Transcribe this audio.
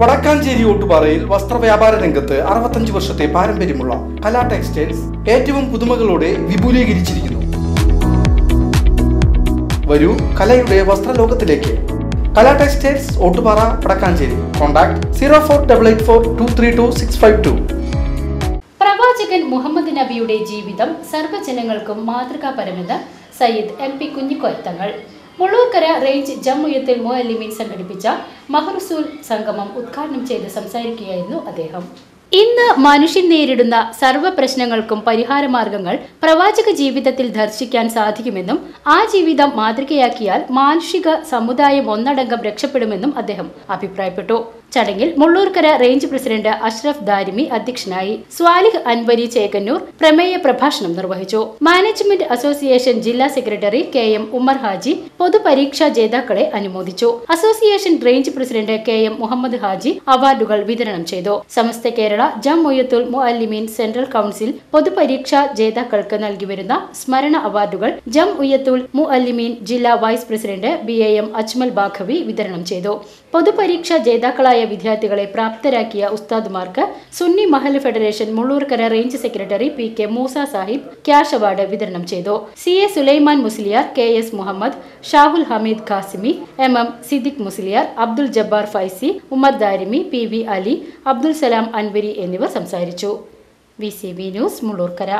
വടക്കാഞ്ചേരി ഓട്ടുപാറയിൽ വസ്ത്രവ്യാപാര രംഗത്ത് അറുപത്തഞ്ച് വർഷത്തെ പാരമ്പര്യമുള്ള കലാ ടെക്സ്റ്റൈൽസ് ഏറ്റവും പുതുമകളോടെ വിപുലീകരിച്ചിരിക്കുന്നു. വരൂ കലയുടെ വസ്ത്രലോകത്തിലേക്ക്. Kala textiles Ottupara Vadakkanchery. Contact zero four double eight four two three two six five two. പ്രവാചകൻ മുഹമ്മദ് നബിയുടെ ജീവിതം സർവജനങ്ങൾക്കും മാതൃകാപരമെന്ന് Sayyid M P Kunhikoya Thangal Mullurkara range ജമ്മുയത്തിൽ Muallimeen സംഘടിപ്പിച്ച മഹറുസൂൽ സംഗമം ഉദ്ഘാടനം ചെയ്ത് സംസാരിക്കുകയായിരുന്നു അദ്ദേഹം. ഇന്ന് മനുഷ്യൻ നേരിടുന്ന സർവ പ്രശ്നങ്ങൾക്കും പരിഹാരമാർഗങ്ങൾ പ്രവാചക ജീവിതത്തിൽ ദർശിക്കാൻ സാധിക്കുമെന്നും ആ ജീവിതം മാതൃകയാക്കിയാൽ മാനുഷിക സമുദായം ഒന്നടങ്കം രക്ഷപ്പെടുമെന്നും അദ്ദേഹം അഭിപ്രായപ്പെട്ടു. ചടങ്ങിൽ മുള്ളൂർക്കര റേഞ്ച് പ്രസിഡന്റ് അഷ്റഫ് ദാരിമി അധ്യക്ഷനായി സ്വാലിഹ് അൻവരി ചേകന്നൂർ പ്രമേയ പ്രഭാഷണം നിർവഹിച്ചു. മാനേജ്മെന്റ് അസോസിയേഷൻ ജില്ലാ secretary K M Umar Haji പൊതുപരീക്ഷാ ജേതാക്കളെ അനുമോദിച്ചു. Association range president K M Muhammad Haji അവാർഡുകൾ വിതരണം ചെയ്തു. സമസ്ത കേരള ജംഒയ്യത്തുൽ മുഅല്ലിമീൻ സെൻട്രൽ കൗൺസിൽ പൊതുപരീക്ഷാ ജേതാക്കൾക്ക് നൽകിവരുന്ന സ്മരണ അവാർഡുകൾ ജം ഉയ്യത്തുൽ മുഅല്ലിമീൻ ജില്ലാ vice president B A M Ajmal Baqavi വിതരണം ചെയ്തു. പൊതുപരീക്ഷാ ജേതാക്കളായ വിദ്യാർത്ഥികളെ പ്രാപ്തരാക്കിയ ഉസ്താദുമാർക്ക് Sunni Mahal federation Mullurkara range secretary P K Moosa Sahib cash award വിതരണം ചെയ്തു. C A Sulaiman Musliyar K S Muhammad Shahul Hameed Khasimi M M Siddique Musliyar Abdul Jabbar Faizy Ummer Darimi P V Ali Abdul Salam Anwari എന്നിവർ സംസാരിച്ചു. V C B news Mullurkara.